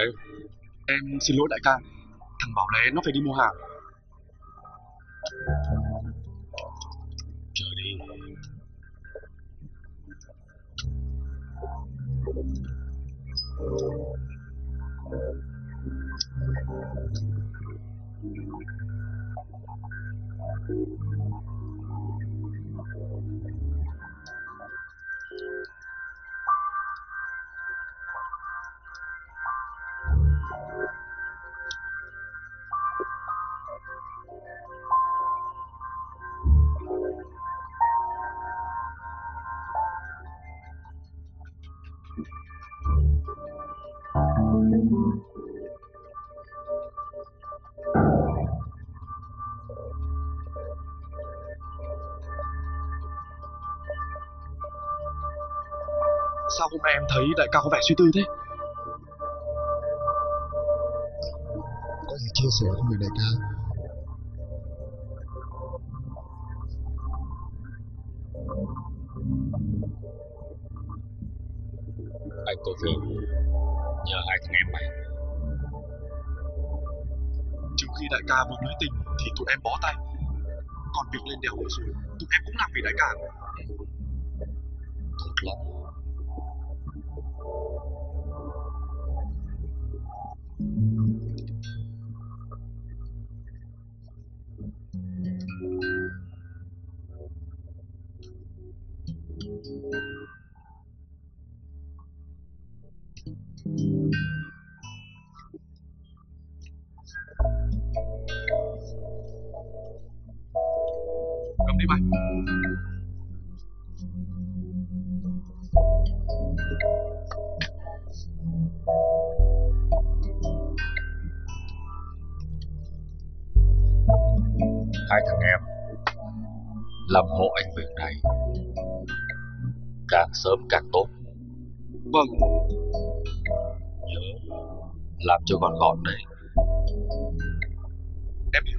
Thế Em xin lỗi đại ca. Thằng Bảo Lé nó phải đi mua hàng. Thấy đại ca có vẻ suy tư thế. Có gì chia sẻ không người đại ca? Anh có việc. Nhờ hai thằng em mày. Trước khi đại ca vừa nói tình Thì tụi em bó tay. Còn việc lên đèo lội suối Tụi em cũng làm vì đại ca. Tốt lắm thank you cho gọn gọn đấy em hiểu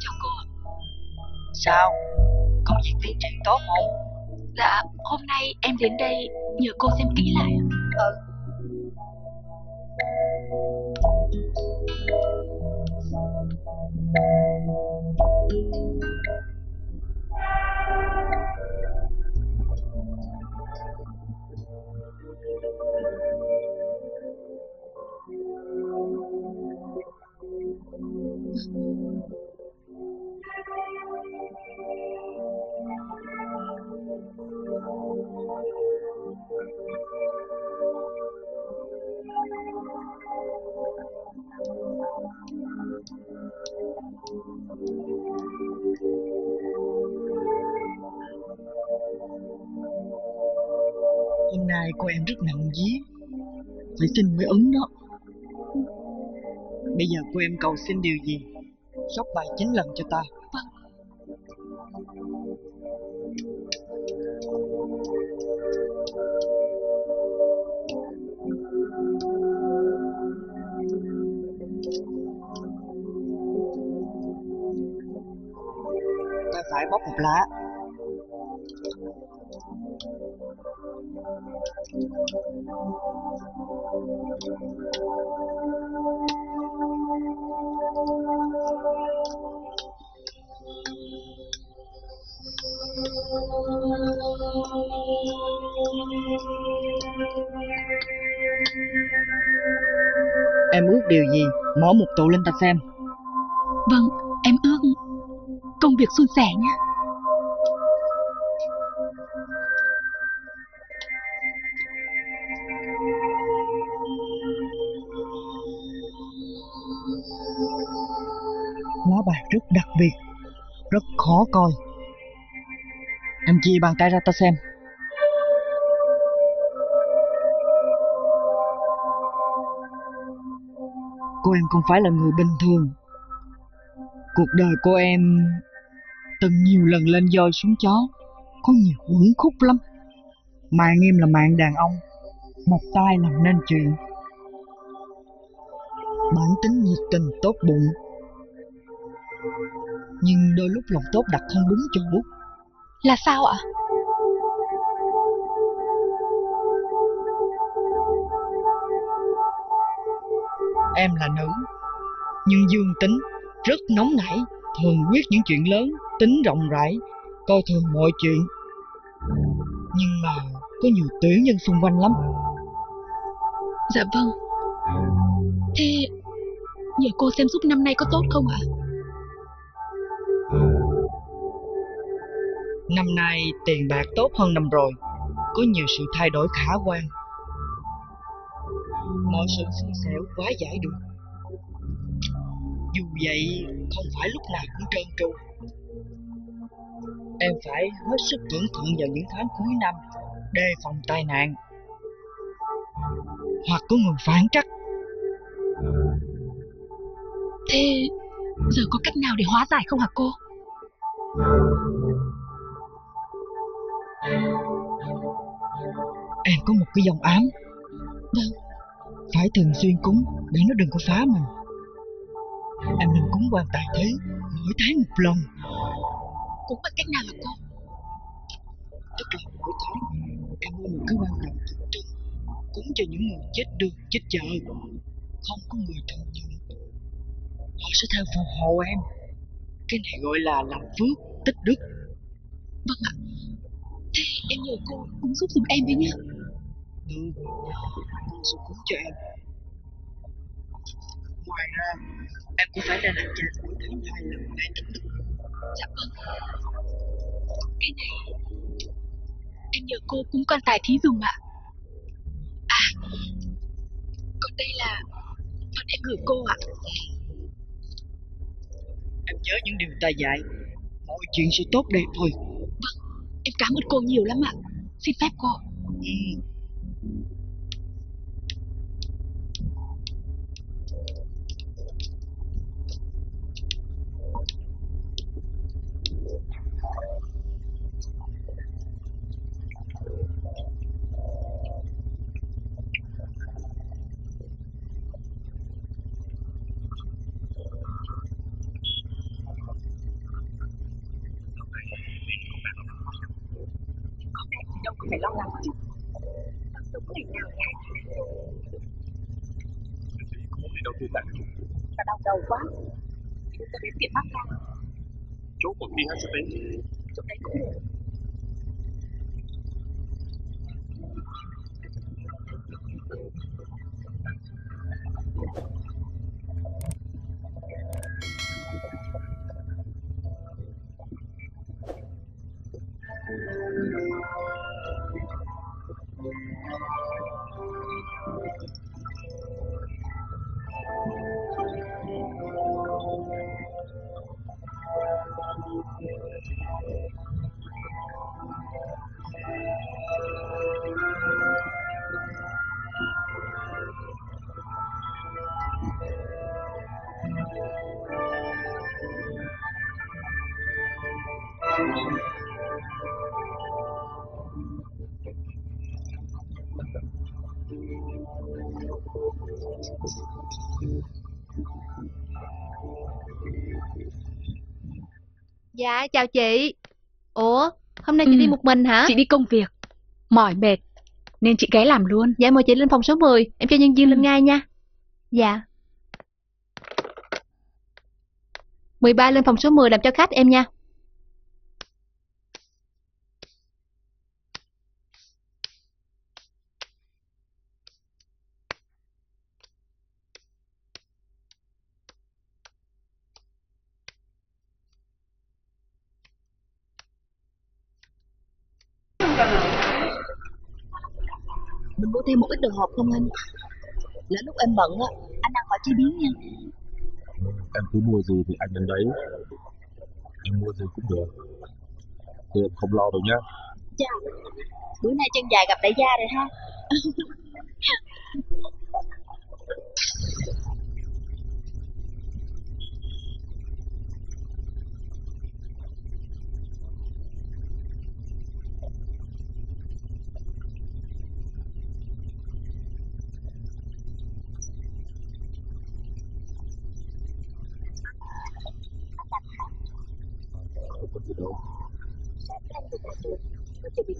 Chào cô Sao? Công việc tiến triển tốt không? Dạ hôm nay em đến đây nhờ cô xem kỹ lại Ừ. xin điều gì? Sóc bài chín lần cho ta. Ta phải bóc một lá. Em ước điều gì? Mỏ một tụ lên ta xem. Vâng em ước Công việc suôn sẻ nha Lá bài rất đặc biệt Rất khó coi. Em chia bàn tay ra ta xem Cô em không phải là người bình thường Cuộc đời cô em Từng nhiều lần lên voi xuống chó, Có nhiều uẩn khúc lắm Mạng em là mạng đàn ông, Một tay làm nên chuyện bản tính nhiệt tình tốt bụng. Nhưng đôi lúc lòng tốt đặt không đúng chỗ. Là sao ạ? Em là nữ, nhưng dương tính, rất nóng nảy, thường quyết những chuyện lớn, tính rộng rãi, coi thường mọi chuyện. Nhưng mà có nhiều tiểu nhân xung quanh lắm. Dạ vâng. Thế nhờ cô xem giúp năm nay có tốt không ạ? Năm nay tiền bạc tốt hơn năm rồi, có nhiều sự thay đổi khả quan. Mọi sự xui xẻo quá giải được. Dù vậy, không phải lúc nào cũng trơn tru. Em phải hết sức cẩn thận vào những tháng cuối năm, đề phòng tai nạn. Hoặc có người phản trắc, Thế giờ có cách nào để hóa giải không hả cô? em có một cái dòng ám. Vâng. Phải thường xuyên cúng để nó đừng có phá mình. Em nên cúng quan tài thế, mỗi tháng một lần. Cũng bằng cách nào hả cô? Tức là mỗi tháng em mua một cái quan tài tượng trưng cúng cho những người chết đường chết chợ không có người thừa nhận họ sẽ theo phù hộ em cái này gọi là làm phước tích đức Vâng ạ. Thế em nhờ cô cũng giúp giùm em với nhá. Được cô sẽ cúng cho em ngoài ra em cũng phải lên ăn chay mỗi tháng hai lần để tích đức Dạ vâng. Cái này em nhờ cô cúng quan tài thí dùm ạ. À, còn đây là phần em gửi cô ạ. em nhớ những điều ta dạy mọi chuyện sẽ tốt đẹp thôi Em cảm ơn cô nhiều lắm ạ. Xin phép cô. ừ phải lo lắng chứ. Tao sống ngày nào ngày Muốn đi đâu tư tặng ta đau đầu quá. Chúng ta đến tiệm bác ra. Chỗ một đi hát sẽ đến Chỗ đấy cũng được. Dạ, chào chị. Ủa, hôm nay chị Ừ. đi một mình hả? Chị đi công việc. Mỏi mệt. Nên chị ghé làm luôn. Dạ mời chị lên phòng số 10, em cho nhân viên Ừ. lên ngay nha. Dạ. 13 lên phòng số 10 làm cho khách em nha. Mình đồ hộp không anh? Lỡ lúc em bận á, anh ăn khỏi chế biến nha. Em cứ mua gì thì anh đến đấy Em mua gì cũng được Thì em không lo đâu nhá Chà, bữa nay chân dài gặp đại gia rồi ha. cho bị cảm lạnh có lẽ là thường mạnh gì em cũng nghĩ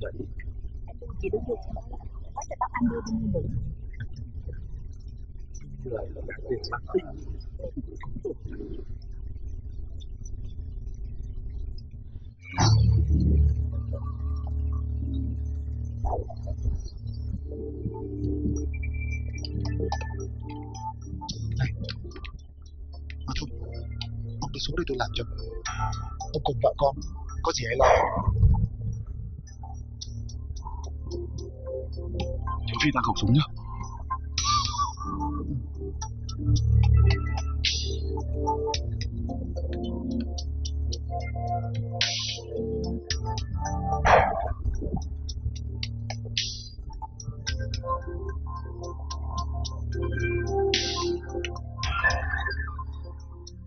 vậy. Anh đừng chị đúng dùng Nói cho tóc anh đưa đi lại là đi xuống đây tôi làm cho. Ông cùng vợ con, có gì hãy lo. Nhớ phi ta khẩu súng nhá.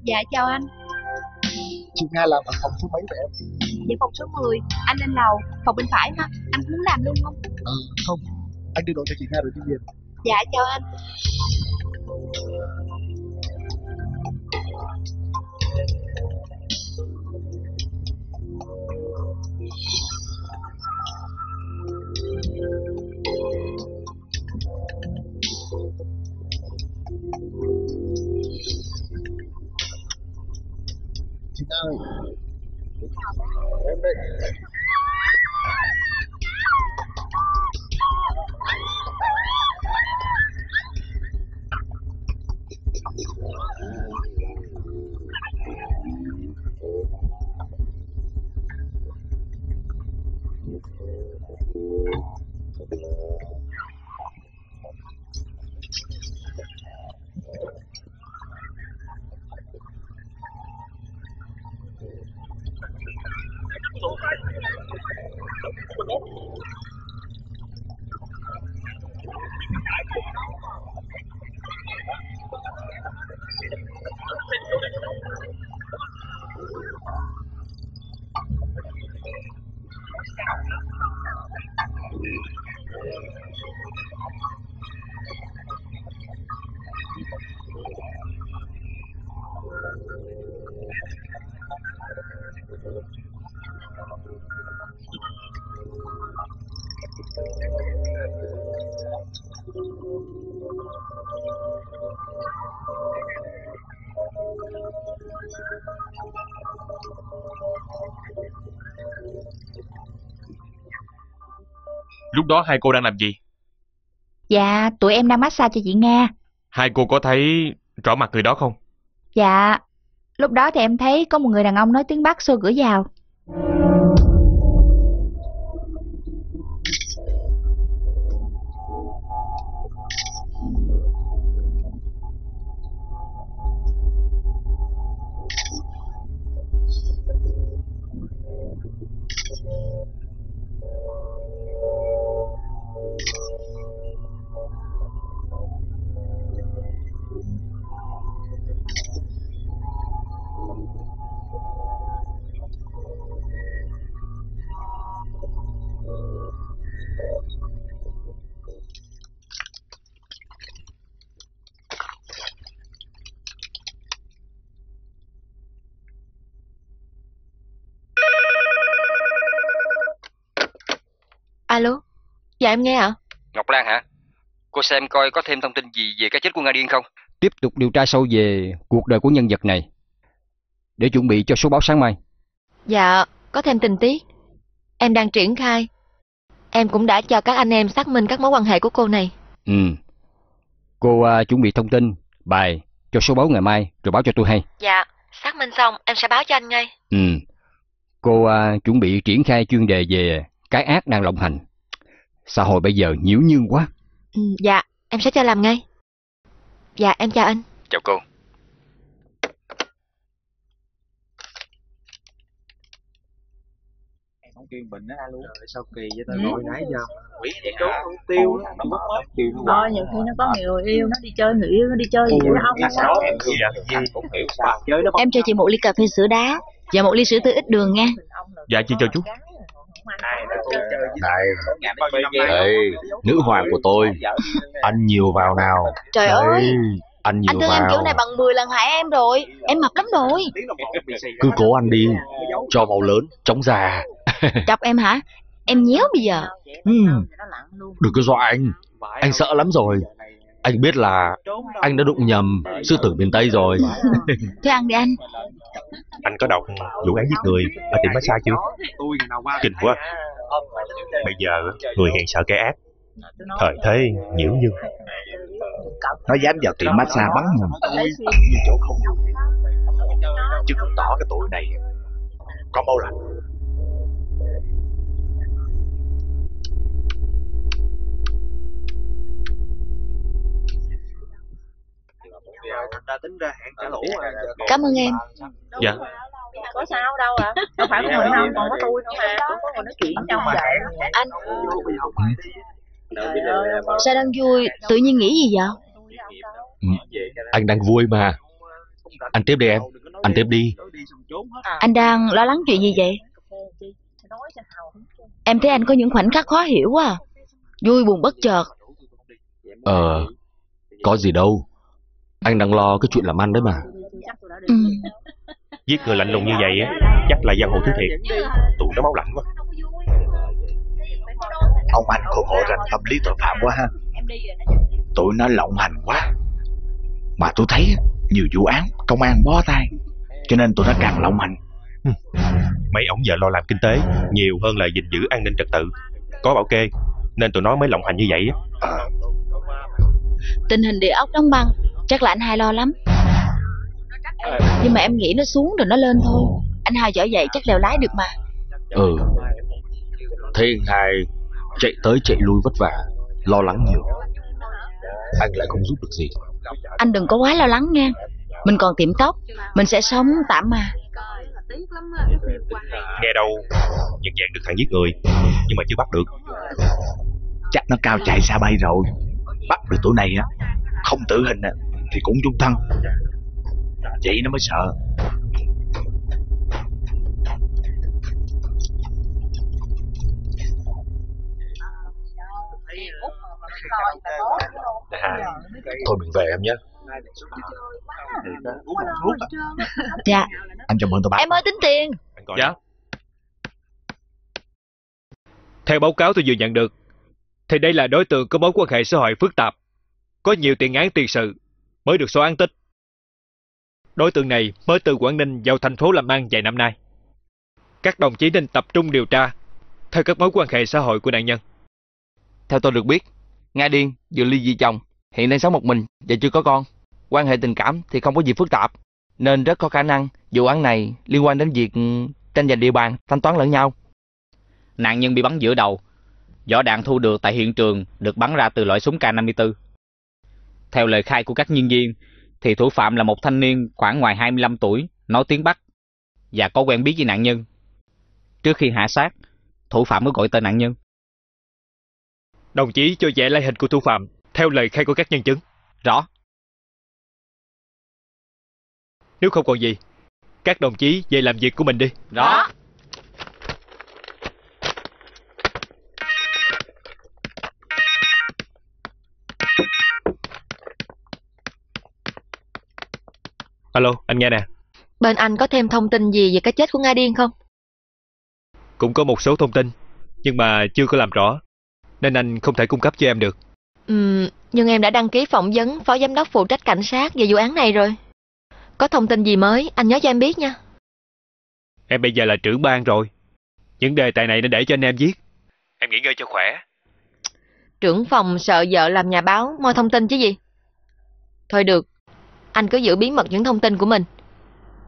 Dạ chào anh Chị Nga làm ở phòng số mấy vậy em? Dạ phòng số 10 Anh lên lầu Phòng bên phải ha Anh muốn làm luôn không Ừ, không. Anh đưa đồ cho chị Nga rồi đi về. Dạ chào anh Lúc đó hai cô đang làm gì? Dạ tụi em đang massage cho chị Nga Hai cô có thấy rõ mặt người đó không? Dạ Lúc đó thì em thấy có một người đàn ông nói tiếng Bắc xô cửa vào Dạ em nghe ạ Ngọc Lan hả? Cô xem coi có thêm thông tin gì về cái chết của Nga Điên không? tiếp tục điều tra sâu về cuộc đời của nhân vật này để chuẩn bị cho số báo sáng mai. Dạ có thêm tình tiết Em đang triển khai Em cũng đã cho các anh em xác minh các mối quan hệ của cô này Ừ. Cô à, chuẩn bị thông tin, bài cho số báo ngày mai rồi báo cho tôi hay. Dạ xác minh xong em sẽ báo cho anh ngay Ừ. Cô à, chuẩn bị triển khai chuyên đề về cái ác đang lộng hành. Xã hội bây giờ nhiễu nhương quá. ừ, Dạ em sẽ cho làm ngay. Dạ em chào anh. Chào cô. không kiên bình á luôn Trời, sao kỳ vậy ta Ừ. ngồi nãy giờ. Quỷ vậy trốn không tiêu nó mất mất tiêu nó Thôi nhiều khi nó có người yêu nó đi chơi người yêu nó đi chơi gì với ông sao em gì gì cũng hiểu sao. Chơi nó Em cho chị một ly cà phê sữa đá. Và một ly sữa tươi ít đường nha. Dạ chị chào chú. Này Ê, nữ hoàng của tôi anh nhiều vào nào Trời ơi Anh nhiều Anh thương em kiểu vào. này bằng 10 lần hại em rồi. Em mập lắm rồi. Cứ cố ăn đi, cho màu lớn, chống già. Chọc em hả? Em nhéo bây giờ. Hmm, đừng có dọa anh. Anh sợ lắm rồi. Anh biết là anh đã đụng nhầm sư tử miền Tây rồi. Thôi ăn đi anh. Anh có đọc vụ án giết người ở tiệm massage chưa? Kinh quá. Bây giờ người hèn sợ kẻ ác. Thời thế nhiễu như. Nó dám vào tiệm massage bắn nhầm như chỗ không đúng Chứng tỏ cái tụi này có máu lạnh Cảm ơn em. Dạ. Có sao đâu à Đâu phải có mình đâu Còn có tôi nữa mà Cũng có người nói chuyện nhau mà vậy Anh. Sao đang vui? Tự nhiên nghĩ gì vậy? Ừ, Anh đang vui mà. Ăn tiếp đi em. Ăn tiếp đi. Anh đang lo lắng chuyện gì vậy? Em thấy anh có những khoảnh khắc khó hiểu quá. à. Vui buồn bất chợt. Ờ, có gì đâu. Anh đang lo cái chuyện làm ăn đấy mà. Ừ. Giết người lạnh lùng như vậy á, chắc là giang hồ thứ thiệt. Tụi nó máu lạnh quá. Ông anh cô ngộ rành tâm lý tội phạm quá ha Tụi nó lộng hành quá Mà tôi thấy nhiều vụ án công an bó tay Cho nên tụi nó càng lộng hành Mấy ổng giờ lo làm kinh tế nhiều hơn là gìn giữ an ninh trật tự. Có bảo kê, nên tụi nó mới lộng hành như vậy á. Tình hình địa ốc đóng băng, chắc là anh hai lo lắm. Nhưng mà em nghĩ nó xuống rồi nó lên thôi. Anh hai giỏi vậy chắc lèo lái được mà. Ừ. Thế anh hai chạy tới chạy lui vất vả, lo lắng nhiều. Anh lại không giúp được gì. Anh đừng có quá lo lắng nha. Mình còn tiệm tóc, mình sẽ sống tạm mà. Nghe đâu, nhận dạng được thằng giết người, nhưng mà chưa bắt được. Chắc nó cao chạy xa bay rồi Bắt được tụi này á Không tử hình á Thì cũng chung thân. Vậy nó mới sợ. Thôi mình về em nhé. Dạ, Anh cho mượn tao bác em ơi tính tiền. Dạ. Theo báo cáo tôi vừa nhận được, thì đây là đối tượng có mối quan hệ xã hội phức tạp, có nhiều tiền án tiền sự, mới được xóa án tích. Đối tượng này mới từ Quảng Ninh vào thành phố làm ăn vài năm nay. Các đồng chí nên tập trung điều tra theo các mối quan hệ xã hội của nạn nhân. Theo tôi được biết, Nga Điên vừa ly dị chồng, hiện đang sống một mình và chưa có con. Quan hệ tình cảm thì không có gì phức tạp, nên rất có khả năng vụ án này liên quan đến việc tranh giành địa bàn, thanh toán lẫn nhau. Nạn nhân bị bắn giữa đầu. Vỏ đạn thu được tại hiện trường được bắn ra từ loại súng K54. Theo lời khai của các nhân viên, thì thủ phạm là một thanh niên khoảng ngoài 25 tuổi, nói tiếng Bắc và có quen biết với nạn nhân. Trước khi hạ sát, thủ phạm mới gọi tên nạn nhân. Đồng chí cho vẽ lại hình của thủ phạm theo lời khai của các nhân chứng. Rõ. Nếu không còn gì, các đồng chí về làm việc của mình đi. Rõ. Alo, anh nghe nè. Bên anh có thêm thông tin gì về cái chết của Nga Điên không? Cũng có một số thông tin, nhưng mà chưa có làm rõ, nên anh không thể cung cấp cho em được. Ừm, nhưng em đã đăng ký phỏng vấn phó giám đốc phụ trách cảnh sát về vụ án này rồi. Có thông tin gì mới, anh nhớ cho em biết nha. Em bây giờ là trưởng ban rồi. Những đề tài này nên để cho anh em viết. Em nghỉ ngơi cho khỏe. Trưởng phòng sợ vợ làm nhà báo moi thông tin chứ gì. Thôi được, anh cứ giữ bí mật những thông tin của mình.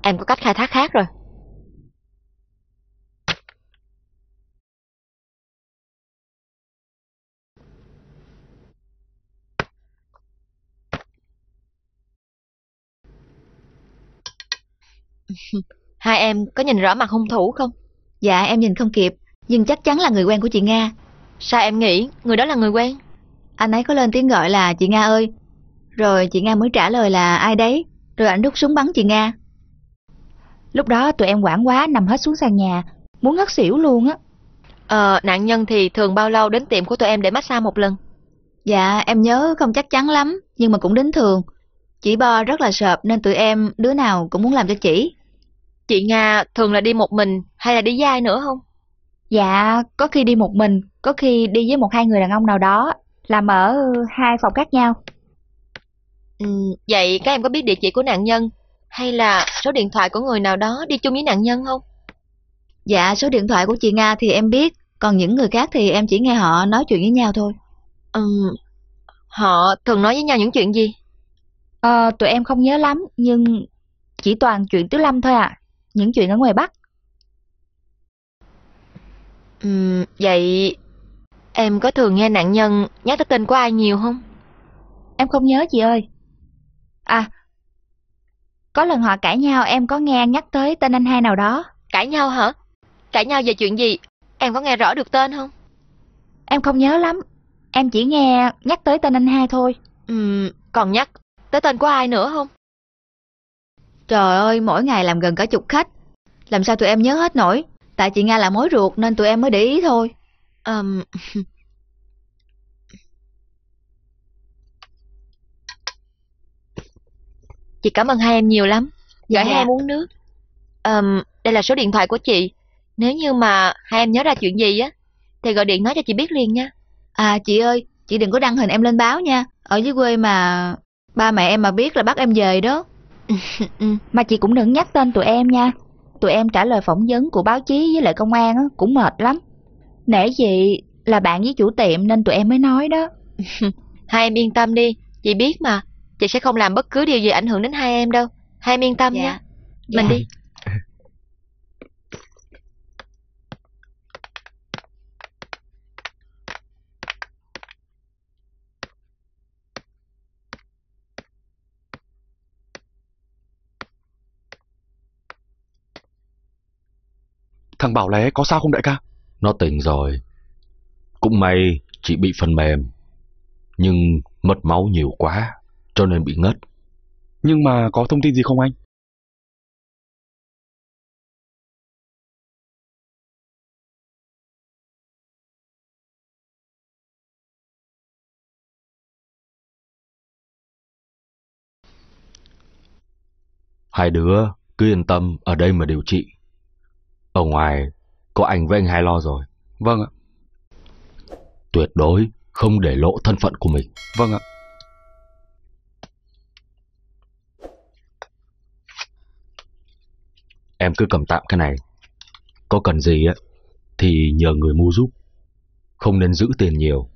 Em có cách khai thác khác rồi. Hai em có nhìn rõ mặt hung thủ không? Dạ em nhìn không kịp, nhưng chắc chắn là người quen của chị Nga. Sao em nghĩ người đó là người quen? Anh ấy có lên tiếng gọi là chị Nga ơi. Rồi chị Nga mới trả lời là ai đấy, rồi anh rút súng bắn chị Nga. Lúc đó tụi em quảng quá nằm hết xuống sàn nhà, muốn ngất xỉu luôn á. Ờ, nạn nhân thì thường bao lâu đến tiệm của tụi em để massage một lần? Dạ em nhớ không chắc chắn lắm, nhưng mà cũng đến thường. Chị Bo rất là sợp nên tụi em đứa nào cũng muốn làm cho chị. Chị Nga thường là đi một mình hay là đi với ai nữa không? Dạ, có khi đi một mình, có khi đi với một hai người đàn ông nào đó, làm ở hai phòng khác nhau. Ừ, vậy các em có biết địa chỉ của nạn nhân hay là số điện thoại của người nào đó đi chung với nạn nhân không? Dạ, số điện thoại của chị Nga thì em biết, còn những người khác thì em chỉ nghe họ nói chuyện với nhau thôi. Ừ, họ thường nói với nhau những chuyện gì? Ờ, tụi em không nhớ lắm, nhưng chỉ toàn chuyện Tứ Lâm thôi à, những chuyện ở ngoài Bắc. Ừ, vậy em có thường nghe nạn nhân nhắc tới tên của ai nhiều không? Em không nhớ chị ơi. À, có lần họ cãi nhau em có nghe nhắc tới tên anh hai nào đó. Cãi nhau hả? Cãi nhau về chuyện gì? Em có nghe rõ được tên không? Em không nhớ lắm. Em chỉ nghe nhắc tới tên anh hai thôi. Ừ, còn nhắc tới tên của ai nữa không? Trời ơi, mỗi ngày làm gần cả chục khách. Làm sao tụi em nhớ hết nổi? Tại chị Nga là mối ruột nên tụi em mới để ý thôi. Um... Chị cảm ơn hai em nhiều lắm. Gọi Dạ. hai em uống nước. Um, đây là số điện thoại của chị. Nếu như mà hai em nhớ ra chuyện gì á, thì gọi điện nói cho chị biết liền nha. À chị ơi, chị đừng có đăng hình em lên báo nha. Ở dưới quê mà ba mẹ em mà biết là bắt em về đó. mà chị cũng đừng nhắc tên tụi em nha. Tụi em trả lời phỏng vấn của báo chí với lại công an á, cũng mệt lắm. Nể chị là bạn với chủ tiệm nên tụi em mới nói đó. Hai em yên tâm đi, chị biết mà. Chị sẽ không làm bất cứ điều gì ảnh hưởng đến hai em đâu. Hai em yên tâm Dạ. nha. Mình Dạ. đi. Thằng Bảo Lé có sao không đại ca? Nó tỉnh rồi. Cũng may chỉ bị phần mềm. Nhưng mất máu nhiều quá, cho nên bị ngất. Nhưng mà có thông tin gì không anh? Hai đứa cứ yên tâm ở đây mà điều trị. Ở ngoài có anh với anh hai lo rồi. Vâng ạ. Tuyệt đối không để lộ thân phận của mình. Vâng ạ. Em cứ cầm tạm cái này. Có cần gì á thì nhờ người mua giúp. Không nên giữ tiền nhiều.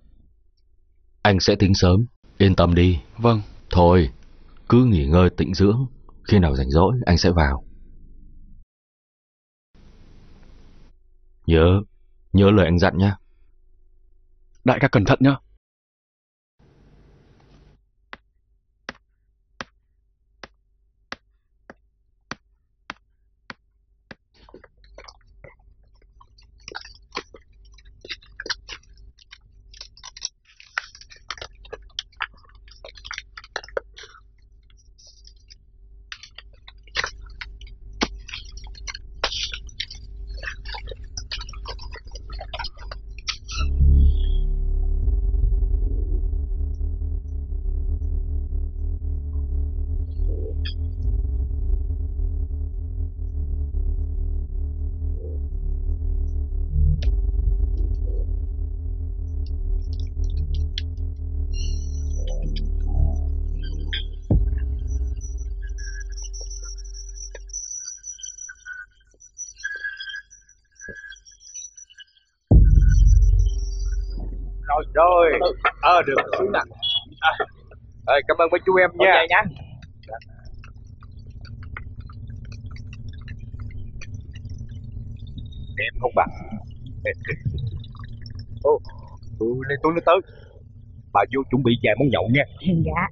Anh sẽ tính sớm, yên tâm đi. Vâng. Thôi, cứ nghỉ ngơi tĩnh dưỡng, khi nào rảnh rỗi anh sẽ vào. Nhớ, nhớ lời anh dặn nhé. Đại ca cẩn thận nhá. Cảm ơn mấy chú em nha. nhá. Em không bằng. Ô, ừ, lên tôi nó tới. Bà vô chuẩn bị vài món nhậu nha. Dạ.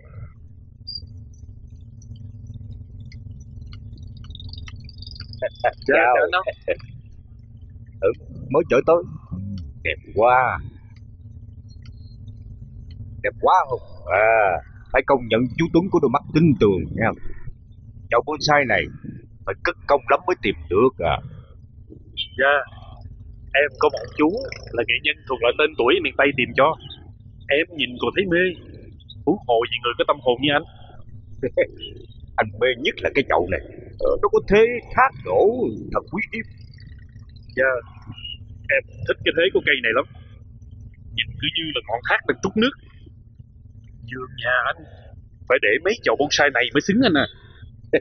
Chào. Ừ, mới chở tới. Đẹp quá. Đẹp quá không? À, phải công nhận chú Tuấn có đôi mắt tinh tường nha. Chậu bonsai này phải cất công lắm mới tìm được à. Dạ, em có một chú là nghệ nhân thuộc loại tên tuổi miền Tây tìm cho. Em nhìn còn thấy mê. Huống hồ gì người có tâm hồn như anh. anh mê nhất là cái chậu này. Ờ, nó có thế thác đổ thật quý hiếm. Dạ, em thích cái thế của cây này lắm. Nhìn cứ như là ngọn thác đang tút nước. Vườn nhà anh phải để mấy chậu bonsai này mới xứng anh à.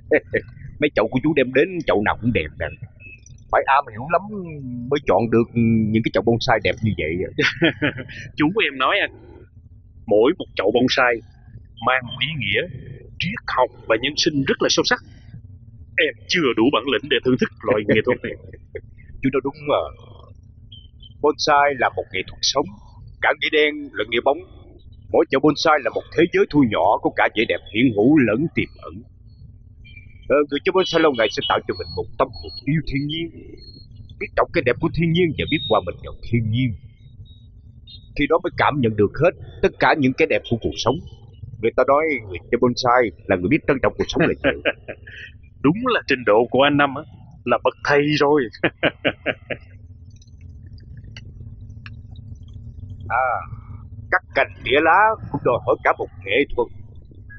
mấy chậu của chú đem đến chậu nào cũng đẹp nè. Phải am hiểu lắm mới chọn được những cái chậu bonsai đẹp như vậy. chú em nói anh, mỗi một chậu bonsai mang một ý nghĩa triết học và nhân sinh rất là sâu sắc. Em chưa đủ bản lĩnh để thưởng thức loại nghệ thuật này. Chú nói đúng mà. Bonsai là một nghệ thuật sống, cả nghĩa đen lẫn nghĩa bóng. Mỗi chậu bonsai là một thế giới thu nhỏ có cả vẻ đẹp hiện hữu lẫn tiềm ẩn. Ờ, người chơi bonsai lâu ngày sẽ tạo cho mình một tâm hồn yêu thiên nhiên, biết trọng cái đẹp của thiên nhiên và biết hòa mình vào thiên nhiên. Khi đó mới cảm nhận được hết tất cả những cái đẹp của cuộc sống. Người ta nói người chơi bonsai là người biết trân trọng cuộc sống là gì. Đúng là trình độ của anh Năm á, là bậc thầy rồi. à, cắt cành tỉa lá cũng đòi hỏi cả một nghệ thuật.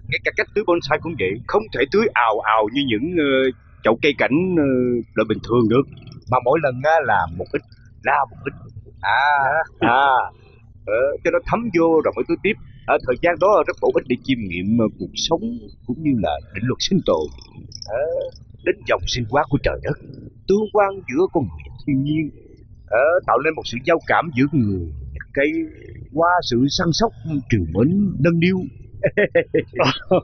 Ngay cả cách tưới bonsai cũng vậy, không thể tưới ào ào như những uh, chậu cây cảnh uh, loại bình thường được, mà mỗi lần uh, là một ít, la một ít. À, à, ờ, cho nó thấm vô rồi mới tưới tiếp. Ở thời gian đó rất bổ ích để chiêm nghiệm uh, cuộc sống cũng như là định luật sinh tồn. À, đến dòng sinh hóa của trời đất, tương quan giữa con người thiên nhiên, à, tạo nên một sự giao cảm giữa người cây qua sự săn sóc triều mến nâng niu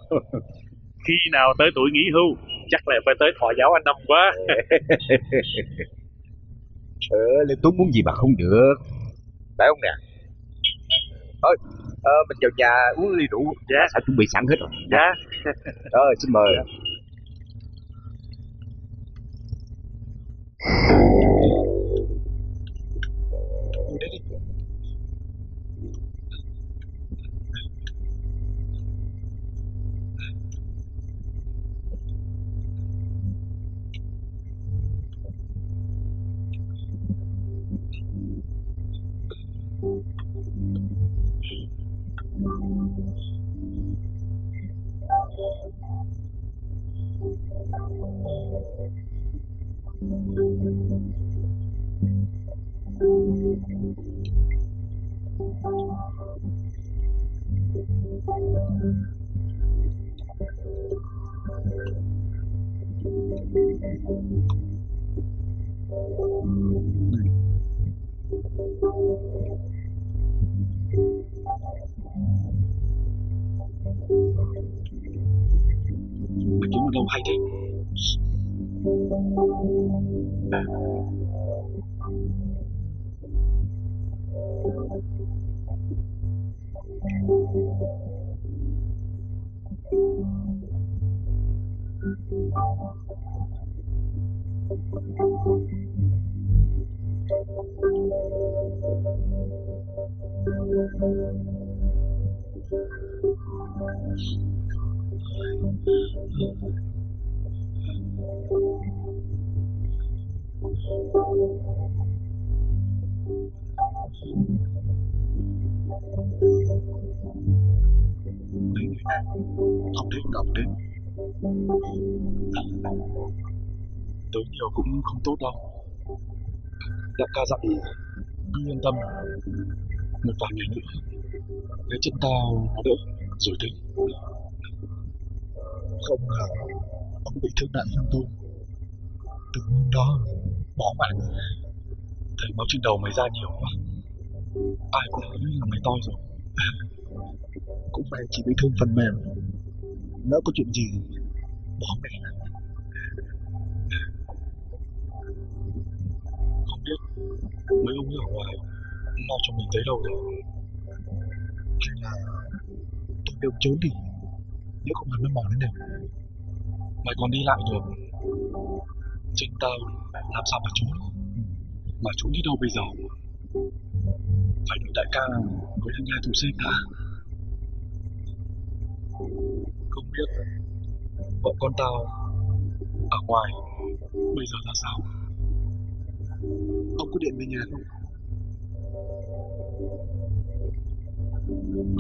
Khi nào tới tuổi nghỉ hưu, chắc là phải tới thọ giáo anh Năm quá. ờ, Lê Tuấn muốn gì mà không được. Phải không nè? Thôi, ờ, mình vào nhà uống ly rượu. Dạ. Sao chuẩn bị sẵn hết rồi. Dạ. Rồi, xin mời. Học đến, học đến. Tới nhiều cũng không tốt đâu. Đại ca dặn cứ yên tâm. Một vài ngày nữa, lấy chân tao nó đỡ, rồi tính. Không ngờ ông bị thương nặng hơn tôi. Từ hôm đó, bỏ mạng. Thấy máu trên đầu mày ra nhiều quá. Ai cũng nghĩ là mày to rồi. Cũng mày chỉ bị thương phần mềm. Nếu có chuyện gì, bỏ mẹ. Không biết mấy ông ở ngoài lo cho mình tới đâu rồi. Hay là tôi đều trốn đi nếu không làm nó mòn đến được Mày còn đi lại được. Chính tao làm sao mà trốn. Mà trốn đi đâu bây giờ? Phải đợi đại ca với anh nhà thủ sinh đã. Không biết vợ con tao ở ngoài bây giờ ra sao? Ông có điện về nhà không?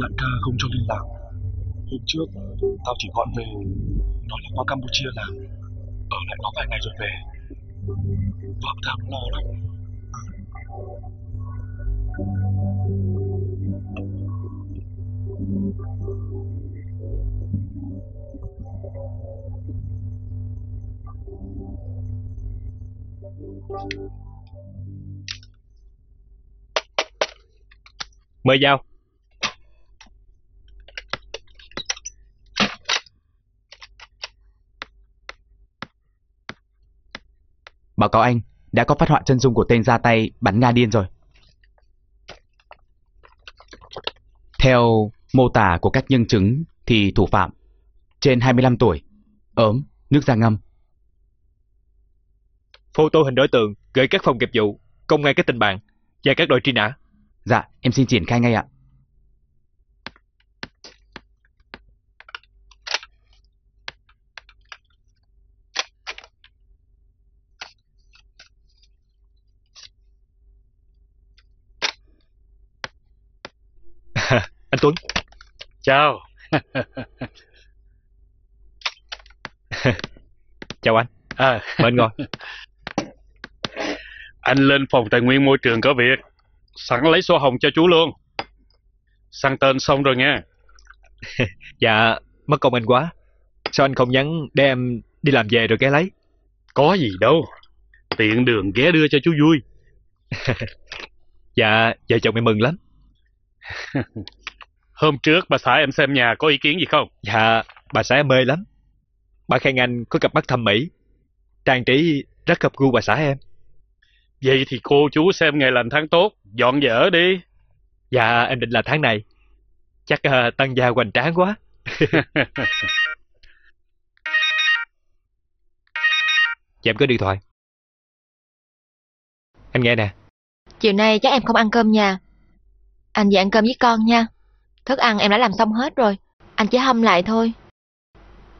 Đại ca không cho liên lạc Hôm trước, tao chỉ gọi về nói là qua Campuchia làm, ở lại đó vài ngày rồi về. Vợ tao nó lo lắm. Mời vào. Báo cáo anh, đã có phát họa chân dung của tên ra tay bắn Nga điên rồi. Theo mô tả của các nhân chứng thì thủ phạm trên 25 tuổi, ốm, nước da ngâm. Photo hình đối tượng gửi các phòng nghiệp vụ, công an các tình bạn và các đội truy nã. Dạ, em xin triển khai ngay ạ. Anh Tuấn. Chào. Chào anh. À. Mời anh ngồi. Anh lên phòng tài nguyên môi trường có việc. Sẵn lấy số hồng cho chú luôn. Sang tên xong rồi nha. dạ, mất công anh quá. Sao anh không nhắn để em đi làm về rồi ghé lấy? Có gì đâu. Tiện đường ghé đưa cho chú vui. dạ, vợ chồng em mừng lắm. Hôm trước bà xã em xem nhà có ý kiến gì không? Dạ, bà xã em mê lắm. Bà khen anh có cặp mắt thẩm mỹ. Trang trí rất hợp gu bà xã em. Vậy thì cô chú xem ngày lành tháng tốt, dọn dở đi. Dạ, em định là tháng này. Chắc uh, tăng gia hoành tráng quá. dạ em có điện thoại. Anh nghe nè. Chiều nay chắc em không ăn cơm nhà. Anh về ăn cơm với con nha. Thức ăn em đã làm xong hết rồi. Anh chỉ hâm lại thôi.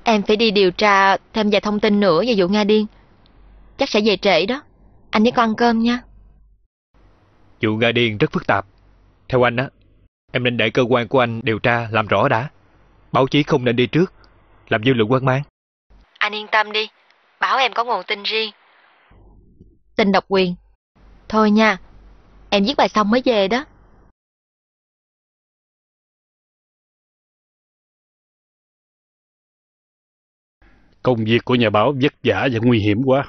Em phải đi điều tra thêm vài thông tin nữa về vụ Nga Điên. Chắc sẽ về trễ đó. Anh với con ăn cơm nha. Vụ Nga Điên rất phức tạp. Theo anh á, em nên để cơ quan của anh điều tra làm rõ đã. Báo chí không nên đi trước, làm dư luận quan mang. Anh yên tâm đi, báo em có nguồn tin riêng. Tin độc quyền. Thôi nha, em viết bài xong mới về đó. Công việc của nhà báo vất vả và nguy hiểm quá.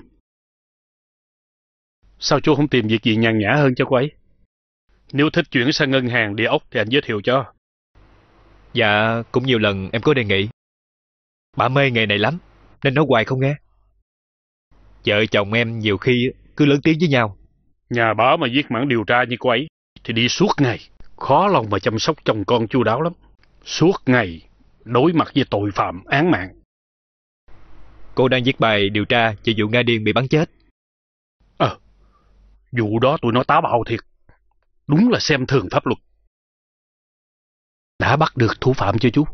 Sao chú không tìm việc gì nhàn nhã hơn cho cô ấy? Nếu thích chuyển sang ngân hàng địa ốc thì anh giới thiệu cho. Dạ, cũng nhiều lần em có đề nghị. Bà mê nghề này lắm, nên nói hoài không nghe. Vợ chồng em nhiều khi cứ lớn tiếng với nhau. Nhà báo mà viết mảng điều tra như cô ấy thì đi suốt ngày, khó lòng mà chăm sóc chồng con chu đáo lắm. Suốt ngày đối mặt với tội phạm án mạng. Cô đang viết bài điều tra về vụ Nga Điên bị bắn chết. Vụ đó tụi nó táo bạo thiệt. Đúng là xem thường pháp luật. Đã bắt được thủ phạm chưa chú?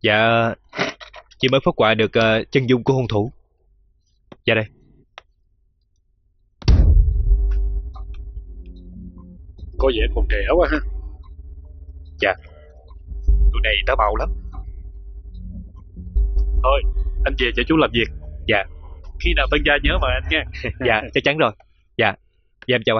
Dạ, chỉ mới phát họa được uh, chân dung của hung thủ. Dạ đây. Có vẻ còn trẻ quá ha. Dạ, tụi này táo bạo lắm. Thôi, anh về cho chú làm việc. Dạ. Khi nào tân gia nhớ mời anh nha. dạ, chắc chắn rồi. Dạ, dạ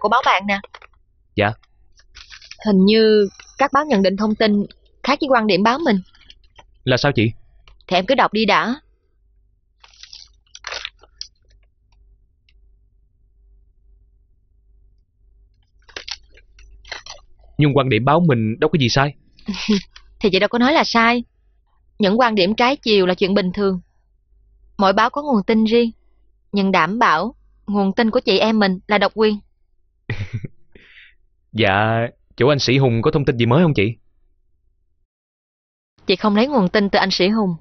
của báo bạn nè. Dạ. Hình như các báo nhận định thông tin khác với quan điểm báo mình. Là sao chị? Thì em cứ đọc đi đã. Nhưng quan điểm báo mình đâu có gì sai. thì chị đâu có nói là sai. Những quan điểm trái chiều là chuyện bình thường. Mỗi báo có nguồn tin riêng, nhưng đảm bảo nguồn tin của chị em mình là độc quyền. dạ, chỗ anh Sĩ Hùng có thông tin gì mới không chị? Chị không lấy nguồn tin từ anh Sĩ Hùng.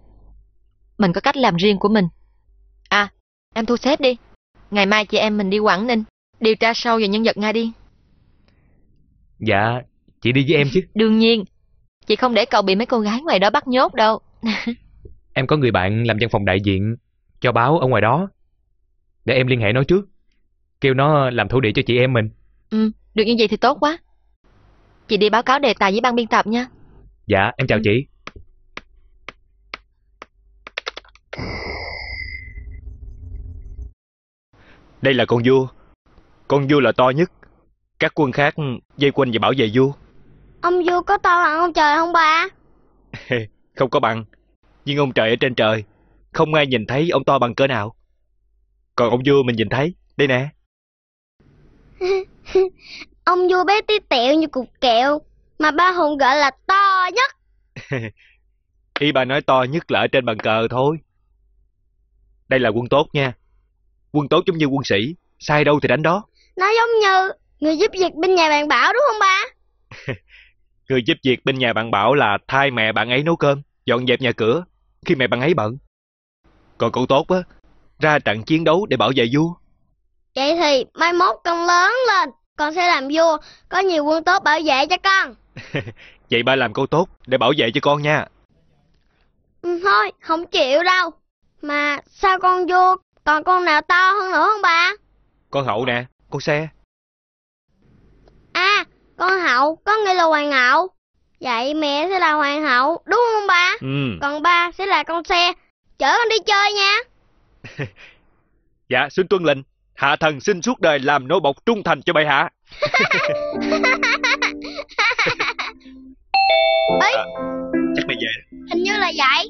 Mình có cách làm riêng của mình. À, em thu xếp đi. Ngày mai chị em mình đi Quảng Ninh, điều tra sâu về nhân vật Nga Điên. Dạ, chị đi với em chứ. Đương nhiên, chị không để cậu bị mấy cô gái ngoài đó bắt nhốt đâu. em có người bạn làm văn phòng đại diện cho báo ở ngoài đó. Để em liên hệ nói trước. Kêu nó làm thổ địa cho chị em mình. Ừ, được như vậy thì tốt quá. Chị đi báo cáo đề tài với ban biên tập nha. Dạ, em chào ừ. chị. Đây là con vua. Con vua là to nhất. Các quân khác dây quanh và bảo vệ vua. Ông vua có to bằng ông trời không ba? không có bằng. Nhưng ông trời ở trên trời, không ai nhìn thấy ông to bằng cỡ nào. Còn ông vua mình nhìn thấy, đây nè. ông vua bé tí tẹo như cục kẹo, mà ba Hùng gọi là to nhất. Ý bà nói to nhất là ở trên bàn cờ thôi. Đây là quân tốt nha. Quân tốt giống như quân sĩ, sai đâu thì đánh đó. Nó giống như người giúp việc bên nhà bạn Bảo đúng không ba? người giúp việc bên nhà bạn Bảo là thay mẹ bạn ấy nấu cơm, dọn dẹp nhà cửa, khi mẹ bạn ấy bận. Còn cậu tốt á, ra trận chiến đấu để bảo vệ vua. Vậy thì mai mốt con lớn lên, con sẽ làm vua, có nhiều quân tốt bảo vệ cho con. Vậy ba làm câu tốt để bảo vệ cho con nha. Ừ, thôi, không chịu đâu. Mà sao con vua còn con nào to hơn nữa không ba? Con hậu nè, con xe. À, con hậu có nghĩa là hoàng hậu. Vậy mẹ sẽ là hoàng hậu, đúng không ba? Ừ. Còn ba sẽ là con xe. Chở con đi chơi nha. dạ, xin tuân lệnh. Hạ thần xin suốt đời làm nô bộc trung thành cho bệ hạ. Ấy, à, chắc mày về. Hình như là vậy.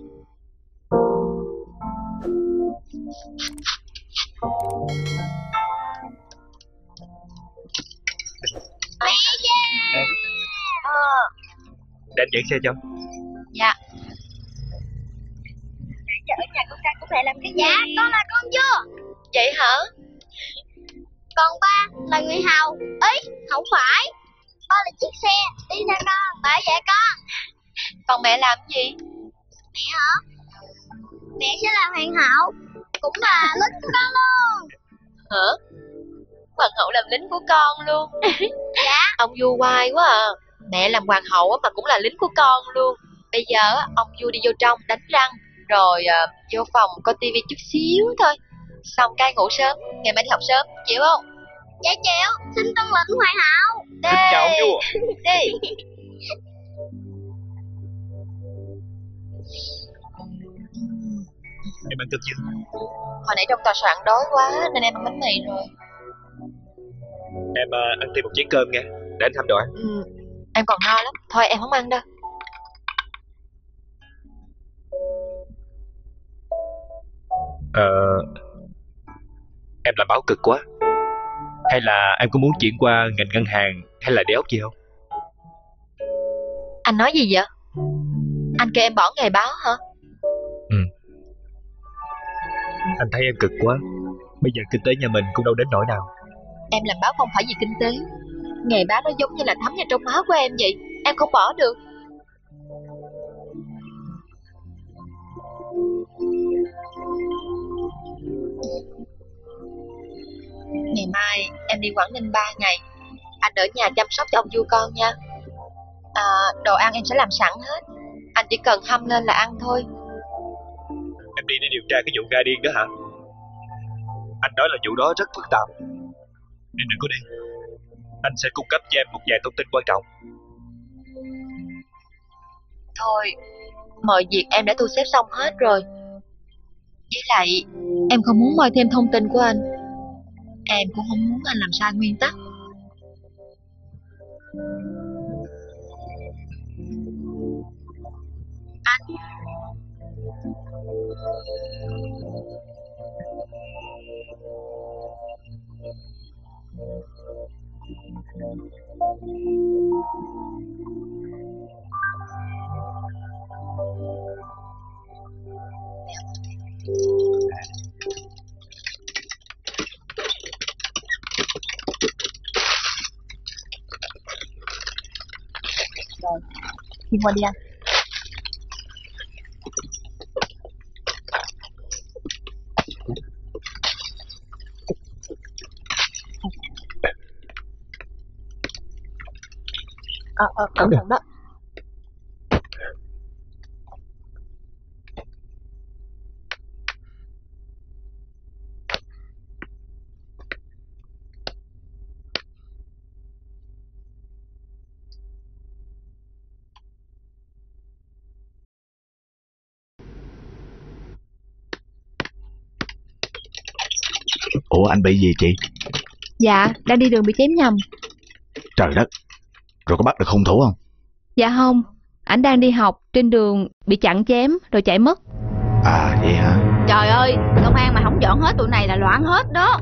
Mẹ. Để anh dẫn xe cho. Dạ. Nãy giờ ở nhà con trai của mẹ làm cái gì? Dạ, con là con vua. Vậy hả? Còn ba là người hầu. Ý, không phải. Ba là chiếc xe, đi theo con, bảo vệ con. Còn mẹ làm gì? Mẹ hả? Mẹ sẽ là hoàng hậu, cũng là lính của con luôn. Hả? Hoàng hậu làm lính của con luôn. dạ. Ông vua quay quá à. Mẹ làm hoàng hậu mà cũng là lính của con luôn. Bây giờ ông vua đi vô trong đánh răng, rồi uh, vô phòng coi tivi chút xíu thôi. Xong cai ngủ sớm, ngày mai đi học sớm, chịu không? Dạ chịu, xin tuân lệnh hoàng hậu. Đây. Xin chào vua. Đi. Em ăn cơm chưa? Hồi nãy trong tòa soạn đói quá nên em ăn bánh mì rồi. Em uh, ăn thêm một chén cơm nha, để anh thăm đồ ăn. Ừ, em còn no lắm, thôi em không ăn đâu. Ờ, em làm báo cực quá. Hay là em có muốn chuyển qua ngành ngân hàng hay là đéo gì không? Anh nói gì vậy? Anh kêu em bỏ nghề báo hả? Ừ. Anh thấy em cực quá. Bây giờ kinh tế nhà mình cũng đâu đến nỗi nào. Em làm báo không phải vì kinh tế. Nghề báo nó giống như là thấm vào trong máu của em vậy. Em không bỏ được. Ngày mai em đi Quảng Ninh 3 ngày. Anh ở nhà chăm sóc cho ông vua con nha. À, Đồ ăn em sẽ làm sẵn hết. Anh chỉ cần hâm lên là ăn thôi. Em đi để điều tra cái vụ ga điên đó hả? Anh nói là vụ đó rất phức tạp. Nên đừng có đi. Anh sẽ cung cấp cho em một vài thông tin quan trọng. Thôi Mọi việc em đã thu xếp xong hết rồi. Với lại Em không muốn moi thêm thông tin của anh Em cũng không muốn anh làm sai nguyên tắc. Anh. Thiên qua đi anh. Ờ, ờ, cẩn thận đó. Ủa anh bị gì chị? Dạ, đang đi đường bị chém nhầm. Trời đất, rồi có bắt được hung thủ không? Dạ không, ảnh đang đi học, trên đường bị chặn chém rồi chạy mất. À vậy hả? Trời ơi, công an mà không dọn hết tụi này là loạn hết đó.